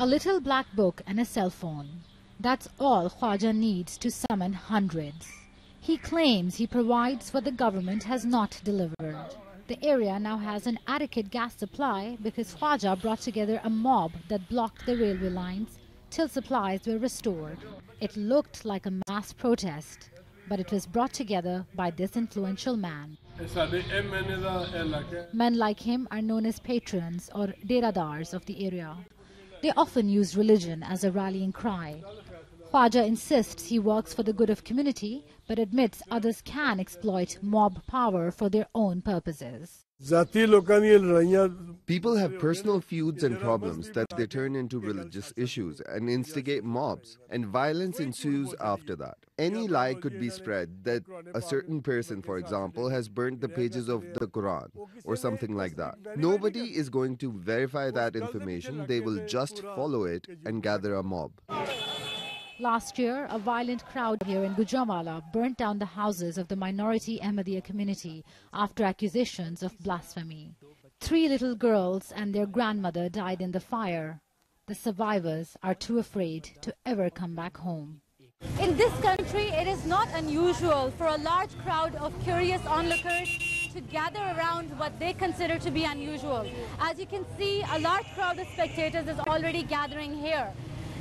A little black book and a cell phone. That's all Khwaja needs to summon hundreds. He claims he provides what the government has not delivered. The area now has an adequate gas supply because Khwaja brought together a mob that blocked the railway lines till supplies were restored. It looked like a mass protest, but it was brought together by this influential man. Men like him are known as patrons or deradars of the area. They often use religion as a rallying cry. Khwaja insists he works for the good of community, but admits others can exploit mob power for their own purposes. People have personal feuds and problems that they turn into religious issues and instigate mobs, and violence ensues after that. Any lie could be spread that a certain person, for example, has burnt the pages of the Quran or something like that. Nobody is going to verify that information, they will just follow it and gather a mob. Last year, a violent crowd here in Gujranwala burnt down the houses of the minority Ahmadiyya community after accusations of blasphemy. Three little girls and their grandmother died in the fire. The survivors are too afraid to ever come back home. In this country, it is not unusual for a large crowd of curious onlookers to gather around what they consider to be unusual. As you can see, a large crowd of spectators is already gathering here.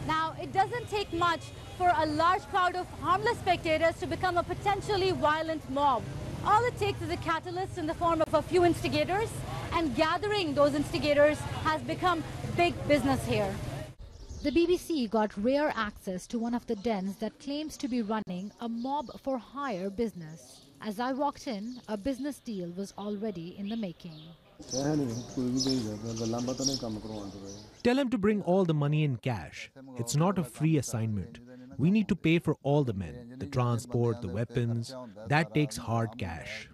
Now, it doesn't take much for a large crowd of harmless spectators to become a potentially violent mob. All it takes is a catalyst in the form of a few instigators, and gathering those instigators has become big business here. The BBC got rare access to one of the dens that claims to be running a mob for hire business. As I walked in, a business deal was already in the making. Tell him to bring all the money in cash. It's not a free assignment. We need to pay for all the men, the transport, the weapons. That takes hard cash.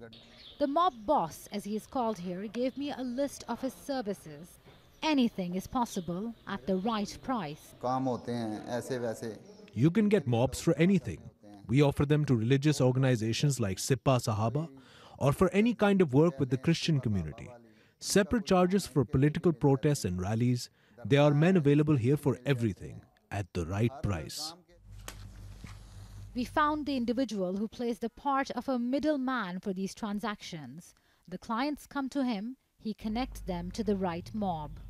The mob boss, as he is called here, gave me a list of his services. Anything is possible at the right price. You can get mobs for anything. We offer them to religious organizations like Sipah Sahaba or for any kind of work with the Christian community. Separate charges for political protests and rallies. There are men available here for everything at the right price. We found the individual who plays the part of a middleman for these transactions. The clients come to him, he connects them to the right mob.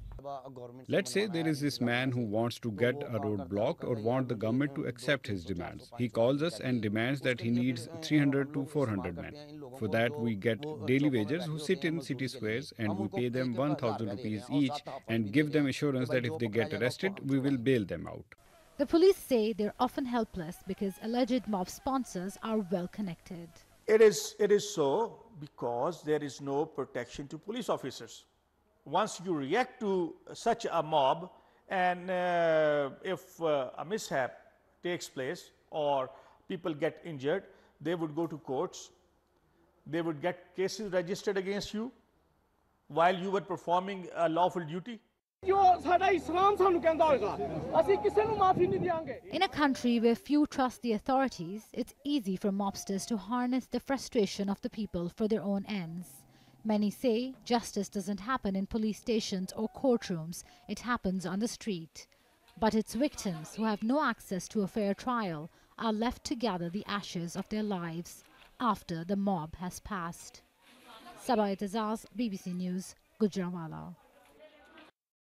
Let's say there is this man who wants to get a road blocked or want the government to accept his demands. He calls us and demands that he needs 300 to 400 men. For that, we get daily wagers who sit in city squares and we pay them 1000 rupees each and give them assurance that if they get arrested, we will bail them out. The police say they're often helpless because alleged mob sponsors are well connected. It is, it is so because there is no protection to police officers once you react to such a mob and uh, if uh, a mishap takes place or people get injured, they would go to courts, they would get cases registered against you while you were performing a lawful duty. In a country where few trust the authorities, it's easy for mobsters to harness the frustration of the people for their own ends. Many say justice doesn't happen in police stations or courtrooms, it happens on the street. But its victims, who have no access to a fair trial, are left to gather the ashes of their lives after the mob has passed. Saba Eitizaz, BBC News, Gujranwala.